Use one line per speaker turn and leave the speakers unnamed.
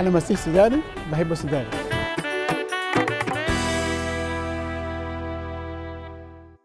أنا مسيح سوداني بحب السودان